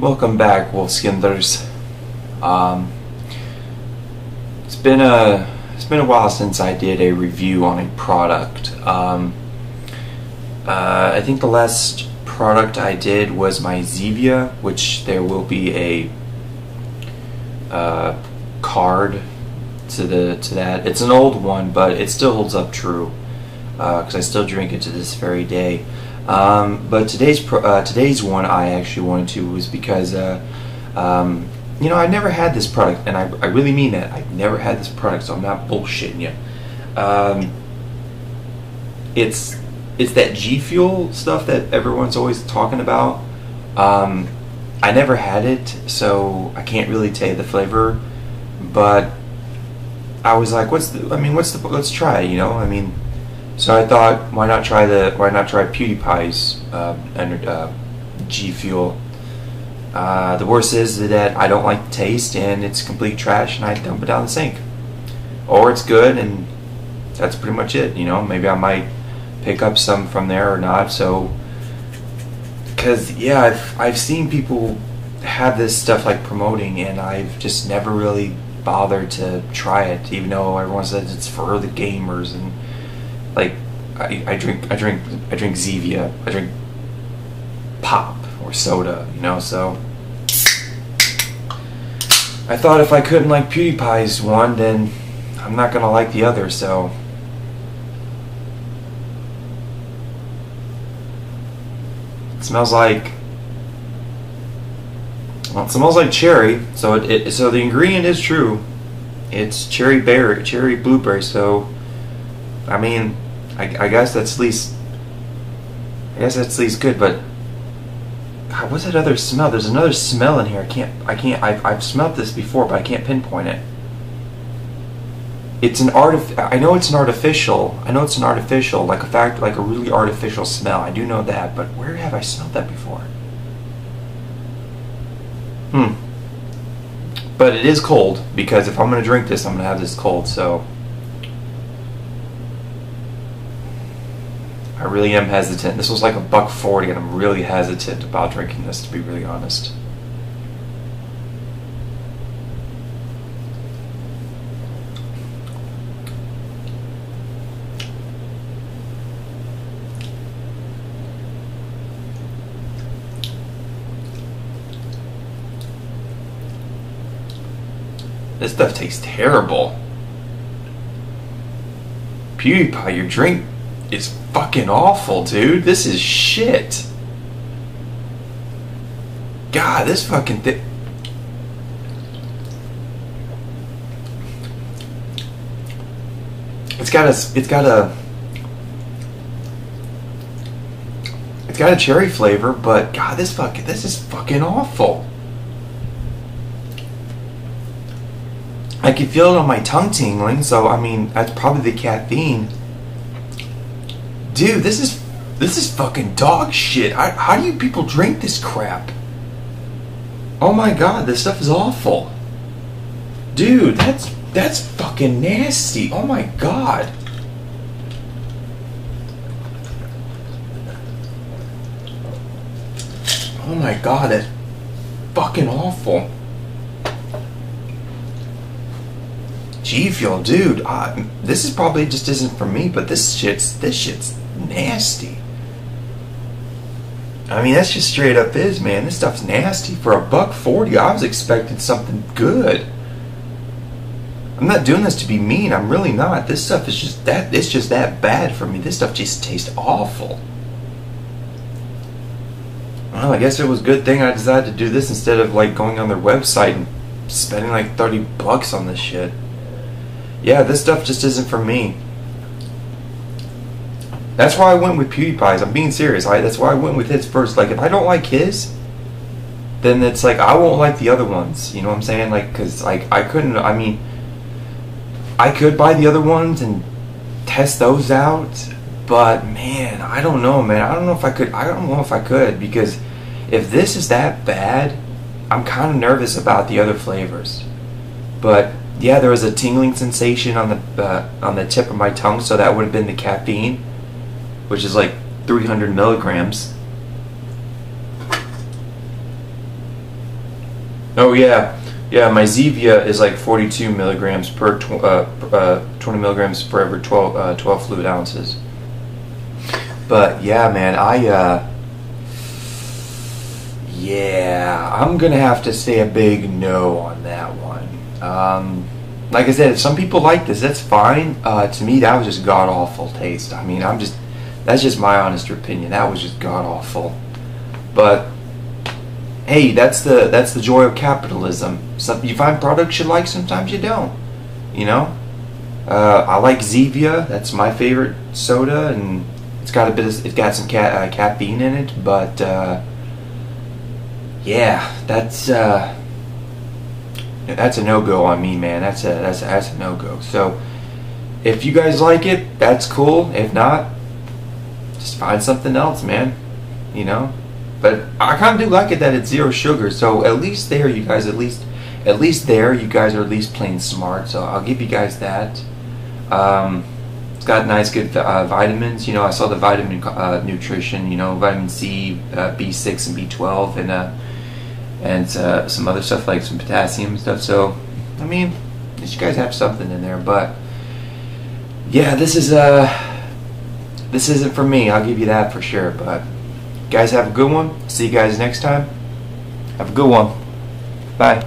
Welcome back, Wolfskinders. Um, it's been a it's been a while since I did a review on a product. Um, uh, I think the last product I did was my Zevia, which there will be a uh, card to the to that. It's an old one, but it still holds up true because uh, I still drink it to this very day. Um, but today's pro, uh, today's one I actually wanted to was because uh, um, you know I never had this product, and I, I really mean that I've never had this product, so I'm not bullshitting you. Um, it's it's that G Fuel stuff that everyone's always talking about. Um, I never had it, so I can't really tell you the flavor. But I was like, "What's the? I mean, what's the? Let's try." You know, I mean, so I thought, why not try the? Why not try PewDiePie's uh, uh, G Fuel? Uh, the worst is that I don't like the taste, and it's complete trash, and I dump it down the sink. Or it's good, and that's pretty much it. You know, maybe I might pick up some from there or not. So, because yeah, I've I've seen people have this stuff like promoting, and I've just never really bothered to try it, even though everyone says it's for the gamers and like I, I drink I drink I drink Zevia, I drink pop or soda, you know, so. I thought if I couldn't like PewDiePie's one, then I'm not gonna like the other, so. It smells like well, it smells like cherry, so it, it so the ingredient is true. It's cherry berry, cherry blueberry, so I mean, I, I guess that's at least. I guess that's at least good, but God, what's that other smell? There's another smell in here. I can't. I can't. I've, I've smelled this before, but I can't pinpoint it. It's an artif. I know it's an artificial. I know it's an artificial, like a fact, like a really artificial smell. I do know that, but where have I smelled that before? Hmm. But it is cold because if I'm gonna drink this, I'm gonna have this cold. So. I really am hesitant. This was like a buck 40 and I'm really hesitant about drinking this to be really honest. This stuff tastes terrible. PewDiePie, your drink is fucking awful, dude. This is shit. God, this fucking thing. It's got a. It's got a. It's got a cherry flavor, but God, this fucking. This is fucking awful. I can feel it on my tongue tingling, so I mean, that's probably the caffeine dude, this is this is fucking dog shit. I, how do you people drink this crap? Oh my god, this stuff is awful. Dude, that's that's fucking nasty. Oh my god. Oh my god, that's fucking awful. G Fuel, dude, this is probably just isn't for me, but this shit's this shit's nasty. I mean, that's just straight up is, man. This stuff's nasty. For a buck forty, I was expecting something good. I'm not doing this to be mean. I'm really not. This stuff is just that. It's just that bad for me. This stuff just tastes awful. Well, I guess it was a good thing I decided to do this instead of like going on their website and spending like 30 bucks on this shit. Yeah, this stuff just isn't for me. That's why I went with PewDiePie's. I'm being serious. I, that's why I went with his first. Like, if I don't like his, then it's like I won't like the other ones. You know what I'm saying? Like, cause like I couldn't. I mean, I could buy the other ones and test those out, but man, I don't know, man. I don't know if I could. I don't know if I could because if this is that bad, I'm kind of nervous about the other flavors. But yeah, there was a tingling sensation on the uh, on the tip of my tongue, so that would have been the caffeine which is like 300 milligrams. Oh yeah, yeah. My Zevia is like 42 milligrams per tw- uh, uh, 20 milligrams for every 12 uh, 12 fluid ounces. But yeah, man, I uh, yeah, I'm gonna have to say a big no on that one. Um, like I said, if some people like this, that's fine. Uh, to me, that was just god awful taste. I mean, I'm just that's just my honest opinion. That was just god awful. But hey, that's the that's the joy of capitalism. Some you find products you like, sometimes you don't. You know, uh, I like Zevia. That's my favorite soda, and it's got a bit of it's got some ca- uh, caffeine in it. But uh, yeah, that's uh, that's a no go on me, man. That's a that's a, that's a no go. So if you guys like it, that's cool. If not, just find something else, man. You know. But I kind of do like it that it's zero sugar. So at least there, you guys, at least at least there, you guys are at least playing smart. So I'll give you guys that. Um, it's got nice, good uh, vitamins. You know, I saw the vitamin uh, nutrition. You know, vitamin C, uh, B6, and B12, and uh, and uh, some other stuff like some potassium stuff. So, I mean, you guys have something in there. But yeah, this is uh this isn't for me. I'll give you that for sure. But guys, have a good one. See you guys next time. Have a good one. Bye.